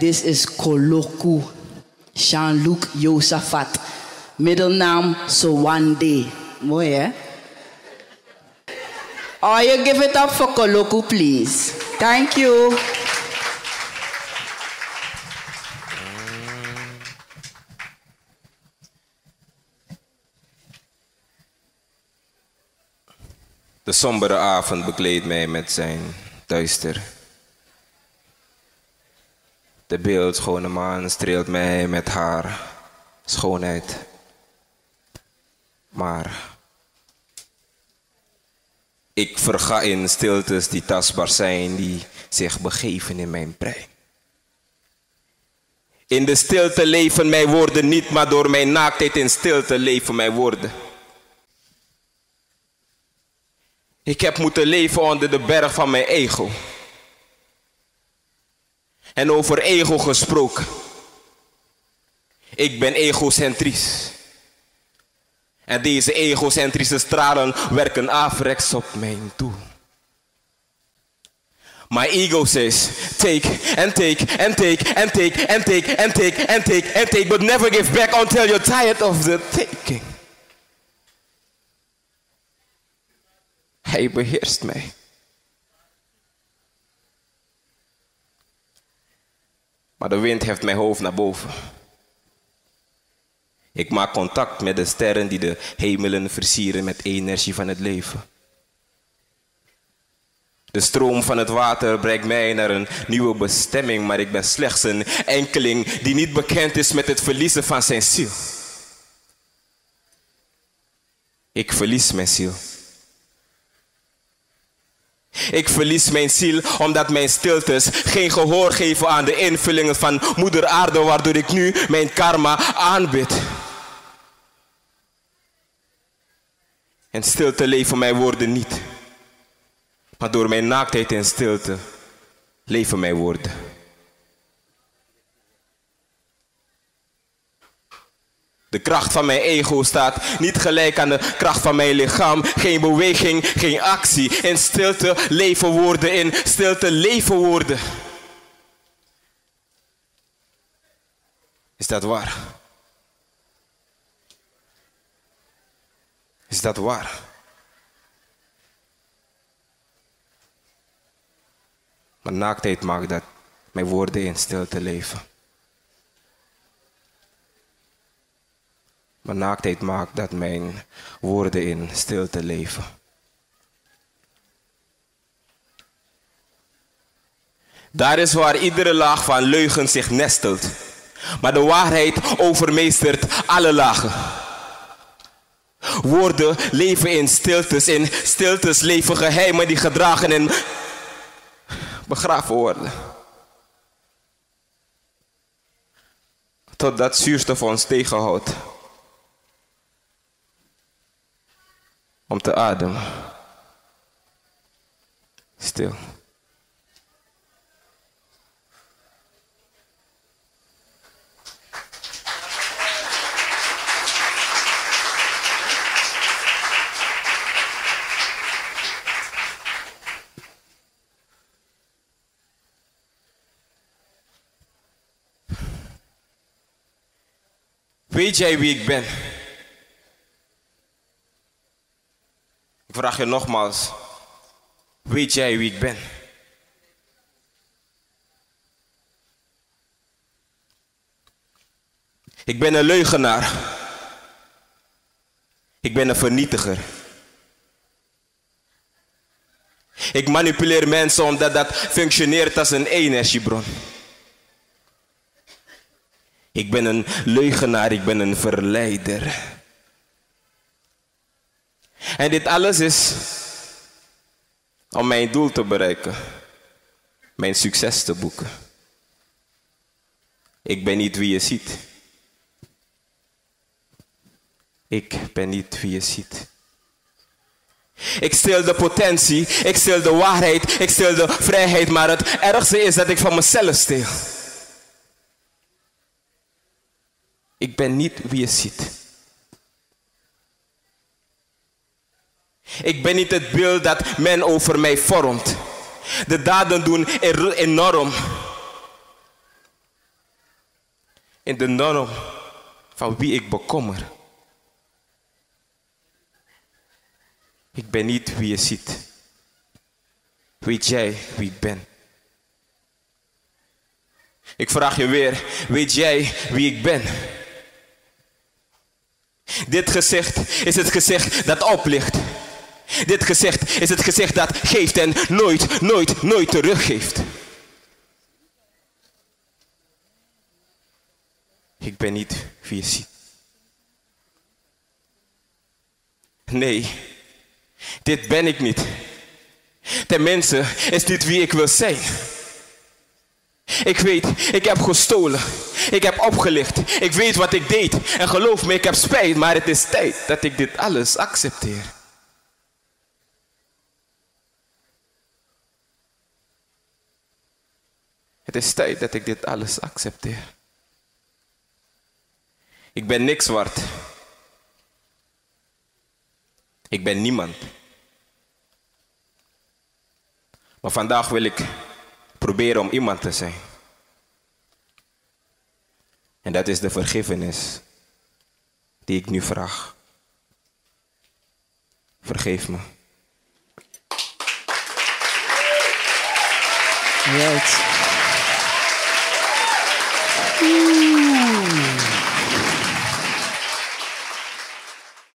This is Koloku Jean-Luc Josaphat. Middelnaam Sowande. Mooi hè? Oh, you give it up for Koloku, please. Thank you. De sombere avond bekleedt mij met zijn duister. De beeldschone maan streelt mij met haar schoonheid. Maar ik verga in stiltes die tastbaar zijn, die zich begeven in mijn brein. In de stilte leven mijn woorden niet, maar door mijn naaktheid in stilte leven mijn woorden. Ik heb moeten leven onder de berg van mijn ego. En over ego gesproken. Ik ben egocentrisch. En deze egocentrische stralen werken averechts op mijn doel. My ego says, take and take and take and take and take and take and take and take, but never give back until you're tired of the taking. Hij beheerst mij. Maar de wind heeft mijn hoofd naar boven. Ik maak contact met de sterren die de hemelen versieren met energie van het leven. De stroom van het water brengt mij naar een nieuwe bestemming, maar ik ben slechts een enkeling die niet bekend is met het verliezen van zijn ziel. Ik verlies mijn ziel. Ik verlies mijn ziel omdat mijn stiltes geen gehoor geven aan de invullingen van moeder aarde waardoor ik nu mijn karma aanbid. En stilte leven mijn woorden niet. Maar door mijn naaktheid en stilte leven mijn woorden. De kracht van mijn ego staat niet gelijk aan de kracht van mijn lichaam. Geen beweging, geen actie. In stilte leven woorden, in stilte leven woorden. Is dat waar? Is dat waar? Maar naaktheid maakt dat mijn woorden in stilte leven. Maar naaktheid maakt dat mijn woorden in stilte leven. Daar is waar iedere laag van leugen zich nestelt. Maar de waarheid overmeestert alle lagen. Woorden leven in stiltes. In stiltes leven geheimen die gedragen en begraven worden. Totdat zuurstof ons tegenhoudt. Om te ademen. Stil. Weet jij wie ik ben? Vraag je nogmaals. Weet jij wie ik ben? Ik ben een leugenaar. Ik ben een vernietiger. Ik manipuleer mensen omdat dat functioneert als een energiebron. Ik ben een leugenaar, ik ben een verleider. En dit alles is om mijn doel te bereiken, mijn succes te boeken. Ik ben niet wie je ziet. Ik ben niet wie je ziet. Ik stil de potentie, ik stil de waarheid, ik stil de vrijheid, maar het ergste is dat ik van mezelf stil. Ik ben niet wie je ziet. Ik ben niet het beeld dat men over mij vormt. De daden doen enorm. in de norm van wie ik bekommer. Ik ben niet wie je ziet. Weet jij wie ik ben? Ik vraag je weer, weet jij wie ik ben? Dit gezicht is het gezicht dat oplicht. Dit gezicht is het gezicht dat geeft en nooit, nooit, nooit teruggeeft. Ik ben niet wie je ziet. Nee, dit ben ik niet. Tenminste, is dit wie ik wil zijn. Ik weet, ik heb gestolen. Ik heb opgelicht. Ik weet wat ik deed. En geloof me, ik heb spijt. Maar het is tijd dat ik dit alles accepteer. Het is tijd dat ik dit alles accepteer. Ik ben niks waard. Ik ben niemand. Maar vandaag wil ik proberen om iemand te zijn. En dat is de vergiffenis die ik nu vraag. Vergeef me. Right. Ooh.